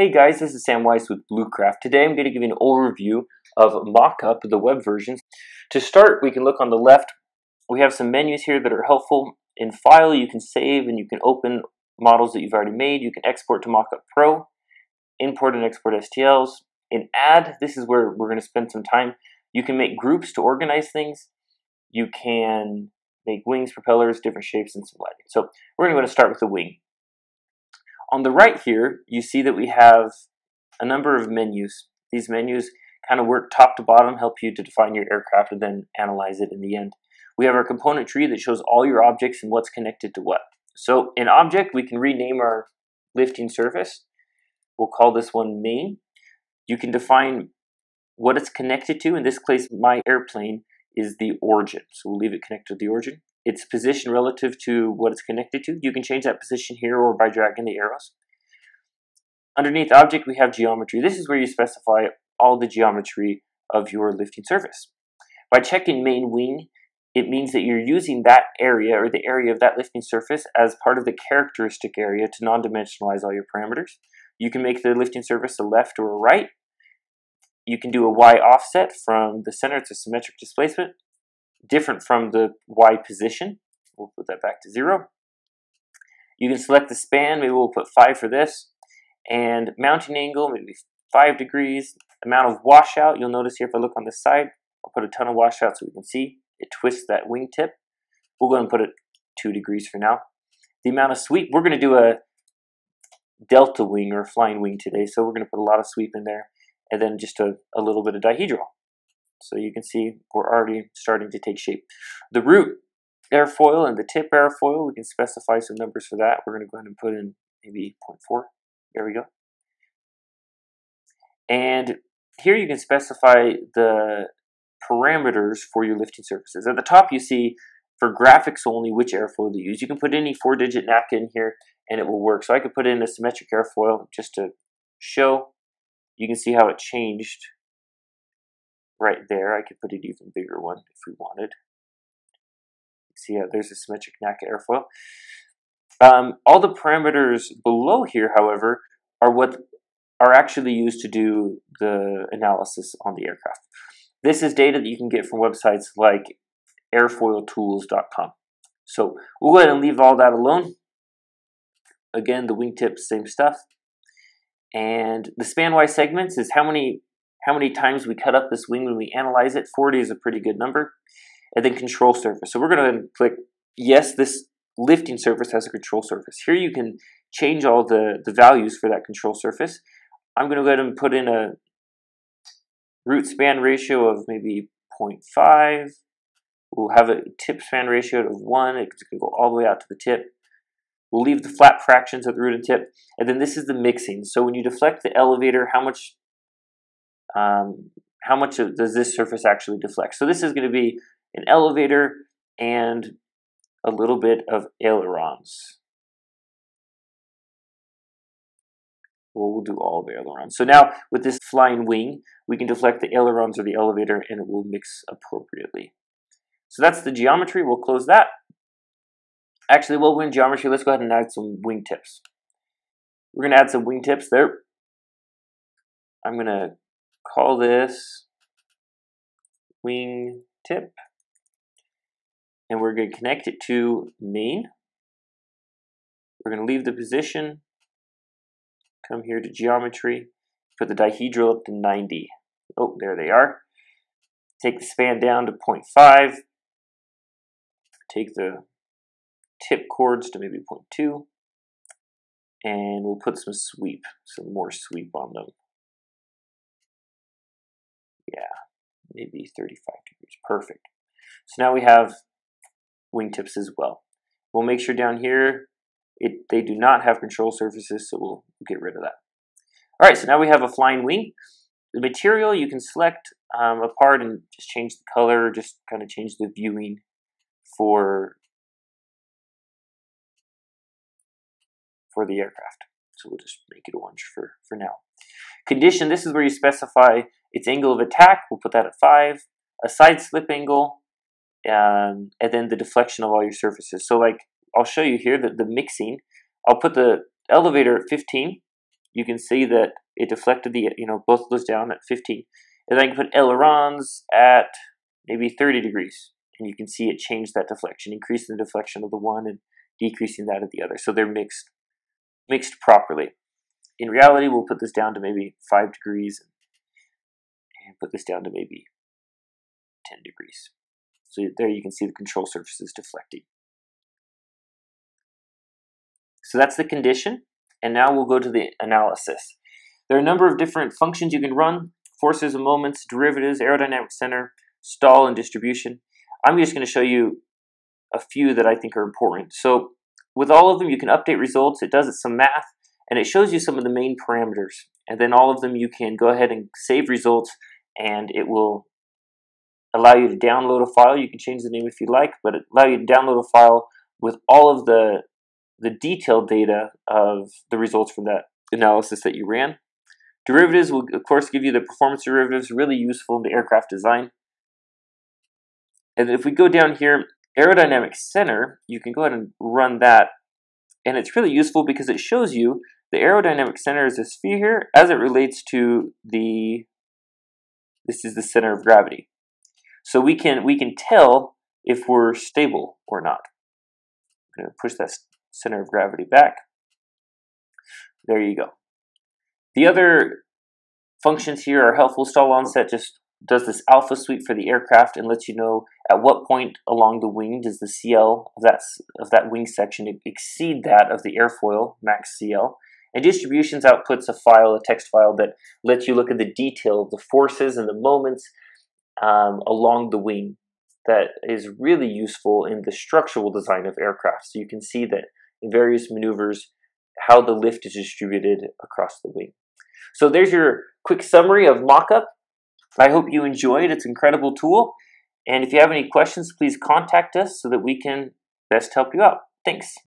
Hey guys, this is Sam Weiss with Bluecraft. Today I'm going to give you an overview of MachUp, the web version. To start, we can look on the left. We have some menus here that are helpful. In File, you can save and you can open models that you've already made. You can export to MachUp Pro, import and export STLs. In Add, this is where we're going to spend some time. You can make groups to organize things. You can make wings, propellers, different shapes, and some lighting. So we're going to start with the wing. On the right here, you see that we have a number of menus. These menus kind of work top to bottom, help you to define your aircraft and then analyze it in the end. We have our component tree that shows all your objects and what's connected to what. So in object, we can rename our lifting surface. We'll call this one main. You can define what it's connected to. In this case, my airplane is the origin. So we'll leave it connected to the origin its position relative to what it's connected to. You can change that position here or by dragging the arrows. Underneath object, we have geometry. This is where you specify all the geometry of your lifting surface. By checking main wing, it means that you're using that area or the area of that lifting surface as part of the characteristic area to non-dimensionalize all your parameters. You can make the lifting surface a left or a right. You can do a Y offset from the center to symmetric displacement different from the Y position. We'll put that back to zero. You can select the span, maybe we'll put five for this. And mounting angle, maybe five degrees. Amount of washout, you'll notice here if I look on the side, I'll put a ton of washout so we can see. It twists that wingtip. We'll go and put it two degrees for now. The amount of sweep, we're gonna do a delta wing or flying wing today, so we're gonna put a lot of sweep in there. And then just a, a little bit of dihedral. So you can see we're already starting to take shape. The root airfoil and the tip airfoil, we can specify some numbers for that. We're going to go ahead and put in maybe 0.4. There we go. And here you can specify the parameters for your lifting surfaces. At the top you see for graphics only which airfoil to use. You can put any four digit NACA here and it will work. So I could put in a symmetric airfoil just to show. You can see how it changed right there. I could put an even bigger one if we wanted. See how there's a symmetric NACA airfoil. Um, all the parameters below here, however, are what are actually used to do the analysis on the aircraft. This is data that you can get from websites like airfoiltools.com. So we'll go ahead and leave all that alone. Again, the wingtips, same stuff. And the span-wise segments is how many how many times we cut up this wing when we analyze it. 40 is a pretty good number. And then control surface. So we're going to click, yes, this lifting surface has a control surface. Here you can change all the, the values for that control surface. I'm going to go ahead and put in a root span ratio of maybe 0.5. We'll have a tip span ratio of 1. It can go all the way out to the tip. We'll leave the flap fractions at the root and tip. And then this is the mixing. So when you deflect the elevator, how much um, how much does this surface actually deflect? So this is going to be an elevator and a little bit of ailerons. Well, we'll do all the ailerons. So now with this flying wing, we can deflect the ailerons or the elevator and it will mix appropriately. So that's the geometry. We'll close that. Actually, we're in geometry, let's go ahead and add some wing tips. We're going to add some wing tips there. I'm going to call this wing tip and we're going to connect it to main. We're going to leave the position, come here to geometry, put the dihedral up to 90. Oh, there they are. Take the span down to 0.5. Take the tip chords to maybe 0.2. And we'll put some sweep, some more sweep on them. Yeah, maybe 35 degrees. Perfect. So now we have wingtips as well. We'll make sure down here it they do not have control surfaces, so we'll get rid of that. All right, so now we have a flying wing. The material you can select um, a part and just change the color, just kind of change the viewing for for the aircraft. So we'll just make it orange for, for now. Condition, this is where you specify its angle of attack, we'll put that at 5. A side slip angle, um, and then the deflection of all your surfaces. So like, I'll show you here that the mixing, I'll put the elevator at 15, you can see that it deflected the, you know, both of those down at 15. And then I can put ailerons at maybe 30 degrees. And you can see it change that deflection, increasing the deflection of the one and decreasing that of the other. So they're mixed, mixed properly. In reality, we'll put this down to maybe 5 degrees and put this down to maybe 10 degrees. So there you can see the control surfaces deflecting. So that's the condition. And now we'll go to the analysis. There are a number of different functions you can run. Forces and moments, derivatives, aerodynamic center, stall, and distribution. I'm just going to show you a few that I think are important. So with all of them, you can update results. It does some math, and it shows you some of the main parameters. And then all of them, you can go ahead and save results, and it will allow you to download a file. You can change the name if you like, but it allow you to download a file with all of the the detailed data of the results from that analysis that you ran. Derivatives will, of course, give you the performance derivatives, really useful in the aircraft design. And if we go down here, aerodynamic center, you can go ahead and run that. And it's really useful because it shows you the aerodynamic center is a sphere here as it relates to the, this is the center of gravity. So we can, we can tell if we're stable or not. I'm going to push that center of gravity back. There you go. The other functions here are helpful. Stall onset just does this alpha sweep for the aircraft and lets you know at what point along the wing does the CL of that, of that wing section exceed that of the airfoil max CL. And distributions outputs a file, a text file that lets you look at the detail of the forces and the moments um, along the wing that is really useful in the structural design of aircraft. So you can see that in various maneuvers how the lift is distributed across the wing. So there's your quick summary of MachUp. I hope you enjoyed. It's an incredible tool. And if you have any questions, please contact us so that we can best help you out. Thanks.